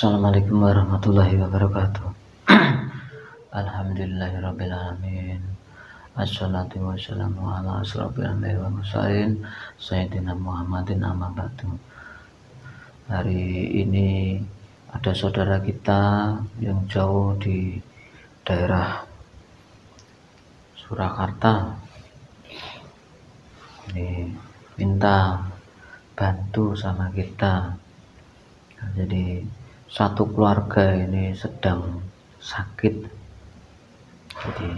Assalamualaikum warahmatullahi wabarakatuh. Alhamdulillahirrabbilalamin Assalatu wassalamu ala asrafil anbiya wa mursalin Sayyidina Muhammadin amma ba'du. Hari ini ada saudara kita yang jauh di daerah Surakarta. Ini minta bantu sama kita. Jadi satu keluarga ini sedang sakit. Jadi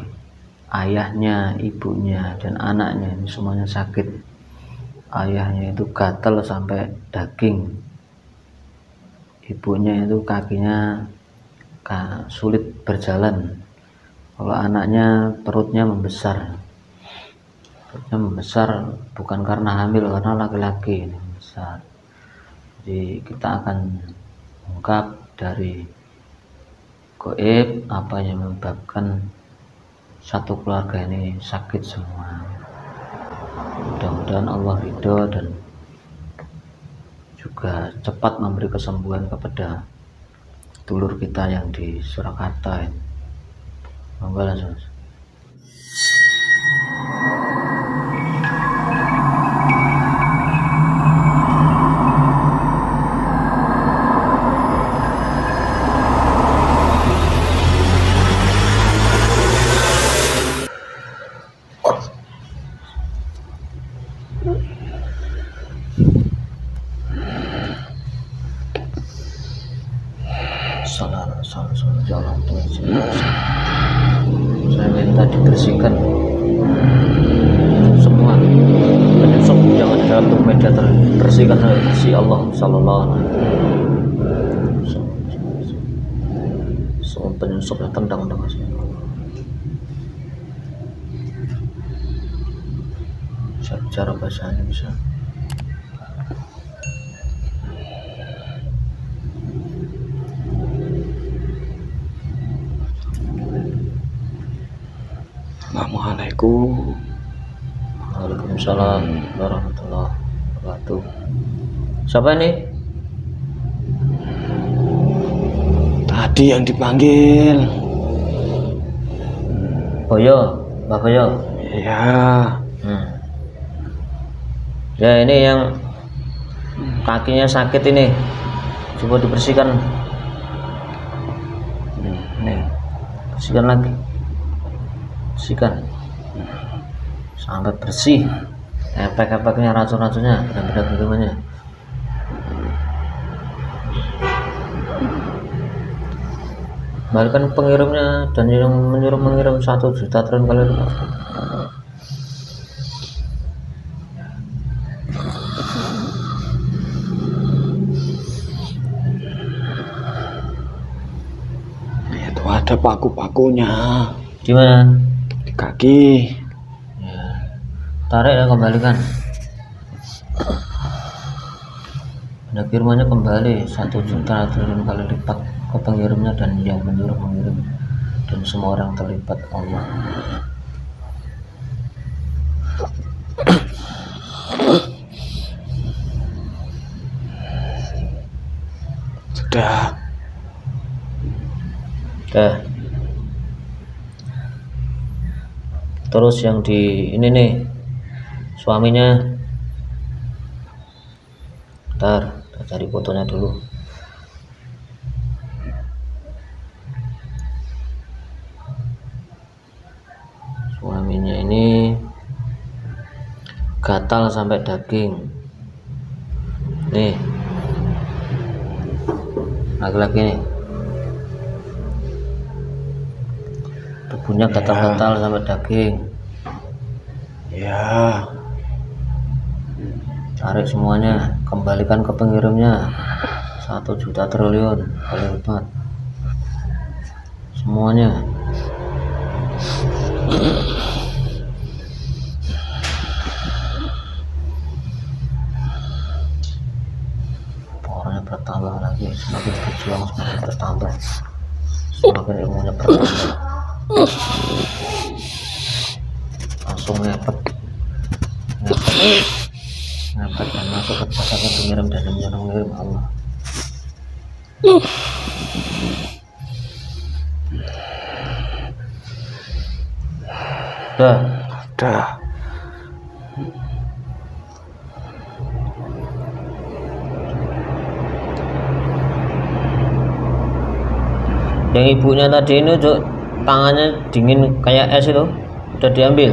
ayahnya ibunya dan anaknya ini semuanya sakit. Ayahnya itu gatal sampai daging. Ibunya itu kakinya sulit berjalan. Kalau anaknya perutnya membesar. Perutnya membesar bukan karena hamil karena laki-laki besar jadi kita akan ungkap dari goib apa yang menyebabkan satu keluarga ini sakit semua mudah-mudahan Allah ridho dan juga cepat memberi kesembuhan kepada dulur kita yang di Surakarta ini. Monggo langsung. Yang tendang dengan cara bahasanya bisa. Assalamualaikum. Waalaikumsalam warahmatullahi wabarakatuh. Siapa ini? Tadi yang dipanggil. Boyo, Mbak Boyo. Iya. Hmm. Ya ini yang kakinya sakit ini. Coba dibersihkan. Nih, bersihkan lagi. Bersihkan. Sampai bersih. Efek-efeknya racun-racunnya. Dan benda balikan pengirimnya dan yang menyuruh mengirim satu juta tren kali lipat itu ada paku-pakunya. Di mana di kaki. Ya. tarik ya kembalikan ada firmanya kembali satu juta triliun kali lipat ke pengirimnya dan yang menyuruh mengirim dan semua orang terlibat Allah sudah Dah. Terus yang di ini nih suaminya. Ntar kita cari fotonya dulu. Suaminya ini gatal sampai daging. Nih. Laki-laki nih. tubuhnya gatal-gatal sampai daging ya tarik semuanya kembalikan ke pengirimnya. Satu juta triliun kali lipat semuanya. Pokoknya bertambah lagi semakin berjuang semakin bertambah. Semakin ilmunya bertambah. Langsung ngepet. Ngepet ngepet dan masuk ke pasangan pengirim dan yang mengirim Allah Udah. Udah. Yang ibunya tadi ini Cuk, tangannya dingin kayak es itu. Udah diambil.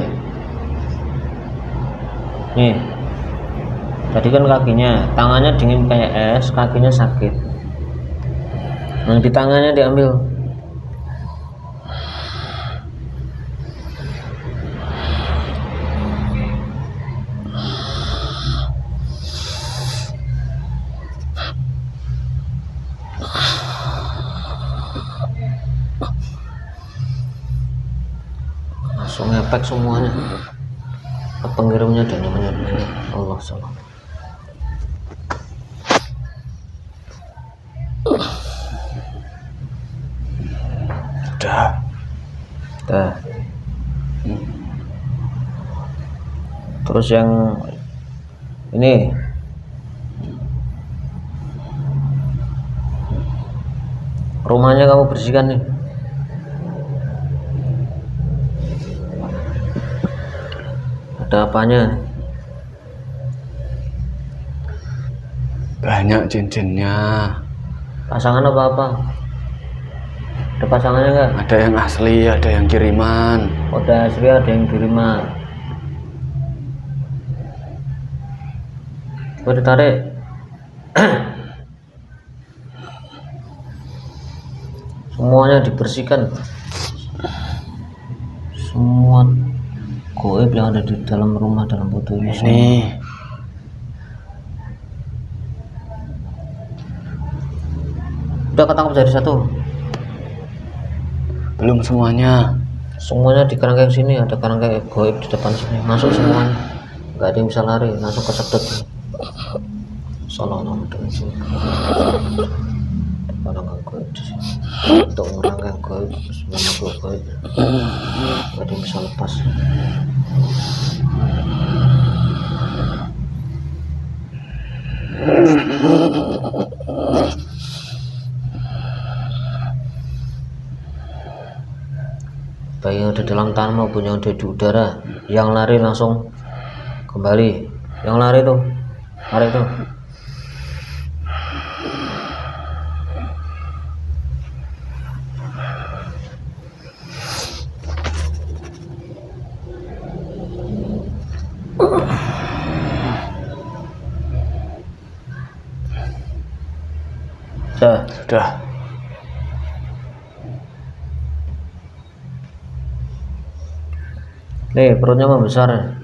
Nih. Tadi kan kakinya, tangannya dingin kayak es, kakinya sakit. Yang di tangannya diambil. langsung ngepek semuanya pengirimnya dan menyerimnya Allah salam Dah. terus yang ini rumahnya kamu bersihkan nih ada apanya Banyak cincinnya. pasangan apa apa ada pasangannya enggak Ada yang asli, ada yang kiriman. udah asli ada yang kiriman. Coba ditarik. Semuanya dibersihkan. Semua goib yang ada di dalam rumah dalam foto ini. Ini. Udah ketangkap jadi satu belum semuanya. semuanya di kerangkeng sini ada kerangkeng goib di depan sini. Masuk semuanya nggak ada yang bisa lari langsung kesedot. Sallallahu alaihi wasallam kerangkeng goib di sini. Untuk kerangkeng goib semuanya goib. Nggak ada yang bisa lepas dalam tanah maupun yang ada di udara yang lari langsung kembali yang lari tuh lari tuh Dah. Udah. Nih perutnya membesar.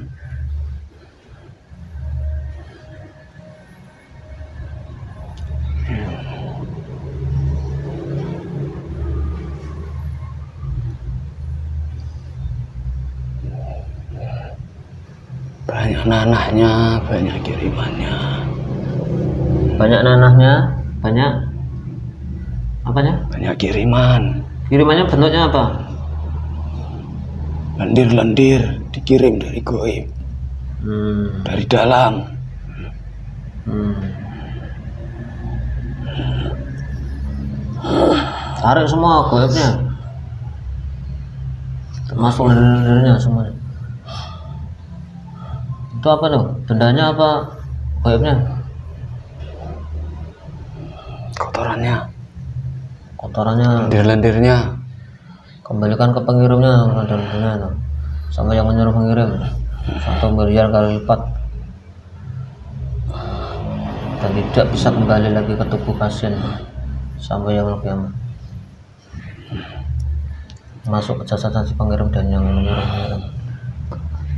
Banyak nanahnya, banyak kirimannya. Banyak nanahnya, banyak apanya? Banyak kiriman. Kirimannya bentuknya apa? Lendir-lendir dikirim dari goib, Hmm. dari dalam. hmm. Tarik semua goibnya. Termasuk lendir-lendirnya semuanya. Itu apa tuh? Bendanya apa? Goibnya? Kotorannya, Kotorannya lendir-lendirnya. Kembalikan ke pengirimnya dan tuh sama yang menyuruh mengirim satu miliar kali lipat. Dan tidak bisa kembali lagi ke tubuh pasien. Sampai yang lebih aman. Masuk ke jasad si pengirim dan yang menyuruh mengirim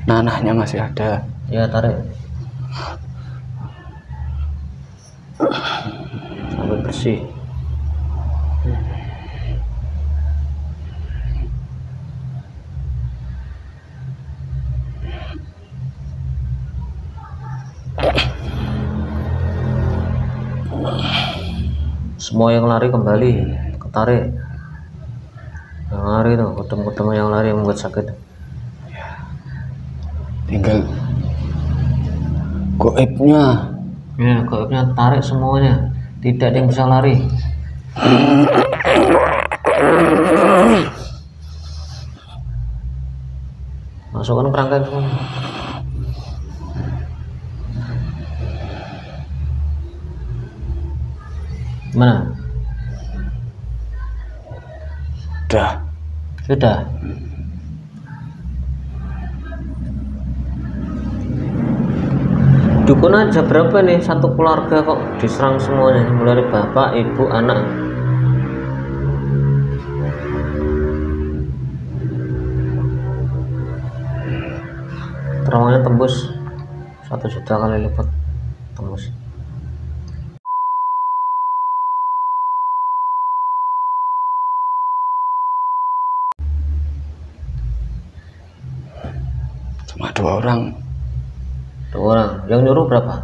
Nanahnya masih ada. ya tarik. Sampai bersih semua yang lari kembali ketarik. Yang lari tuh ketemu-ketemu yang lari yang membuat sakit. Tinggal goibnya. ya goibnya tarik semuanya. Tidak ada yang bisa lari. Masukkan kerangka semua mana? Udah. sudah. Dukun aja berapa nih? Satu keluarga kok diserang semuanya. Mulai dari bapak ibu anak. Terawangnya tembus. Satu juta kali lipat tembus Cuma dua orang. dua orang yang nyuruh berapa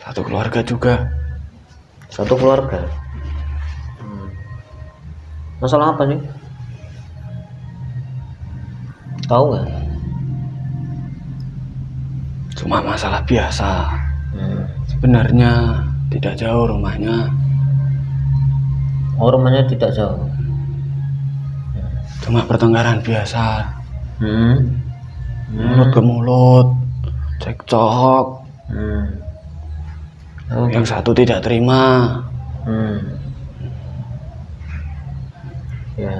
Satu keluarga juga. satu keluarga Hmm. masalah apa sih tahu nggak Cuma masalah biasa. hmm. Sebenarnya tidak jauh rumahnya. oh rumahnya tidak jauh Cuma pertengkaran biasa. hmm. Mulut ke mulut. Cekcok. Hmm. Oh, Yang satu tidak terima. Hmm. Ya.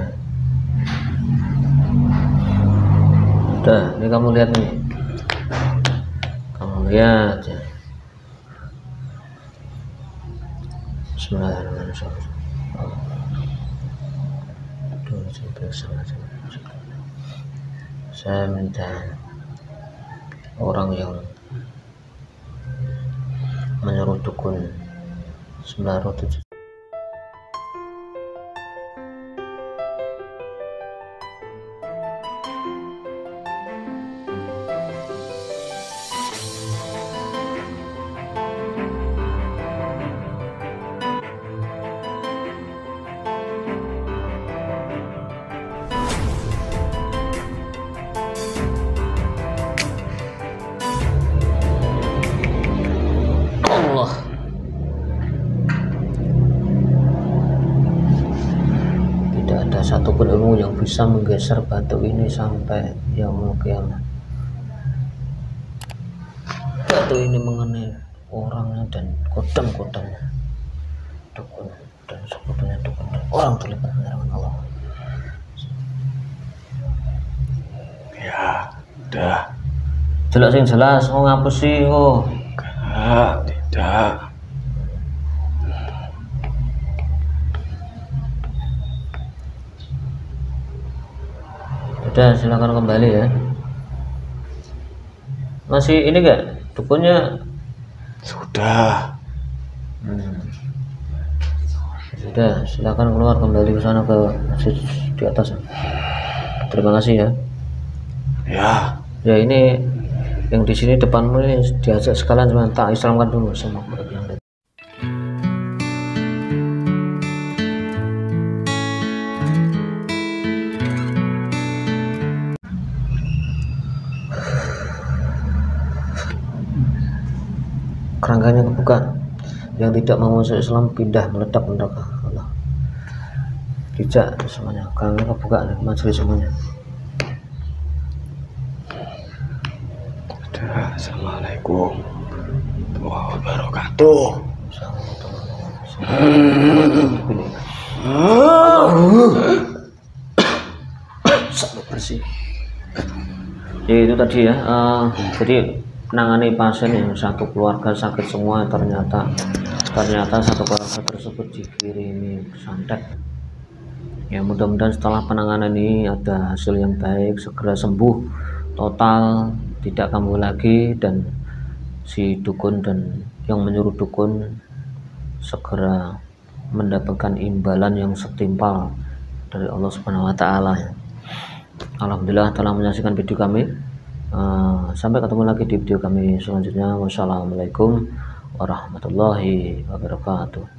Udah, ini kamu lihat nih. Kamu lihat ya. Bismillahirrahmanirrahim. Periksa aja saya minta orang yang menurut dukun 970 yang bisa menggeser batu ini sampai yaumul kiamat batu ini mengenai orangnya dan kodam-kodamnya dukun dan sekutunya dukun dan orang terlibat dengan Allah Ya, udah. jelas yang jelas mau ngapus sih kok Enggak, tidak. Udah silakan kembali ya masih ini gak dukunnya Sudah. Hmm. Sudah, silakan keluar kembali ke sana ke di atas. Terima kasih ya. Ya, Ya ini yang di sini depanmu ini diajak sekalian cuma tak Islamkan dulu sama kerangkanya kebuka. Yang tidak mau masuk Islam pindah meledak neraka. Allah. Dijak semuanya. Kerangkanya kebuka majelis semuanya. Assalamualaikum. Warahmatullahi wabarakatuh. sampai bersih ya itu tadi ya. Eh, jadi menangani pasien yang satu keluarga sakit semua ternyata ternyata satu keluarga tersebut dikirimi santet ya mudah-mudahan setelah penanganan ini ada hasil yang baik segera sembuh total tidak kambuh lagi dan si dukun dan yang menyuruh dukun segera mendapatkan imbalan yang setimpal dari Allah Subhanahu wa taala. Alhamdulillah telah menyaksikan video kami. Eh, sampai ketemu lagi di video kami selanjutnya. Wassalamualaikum warahmatullahi wabarakatuh.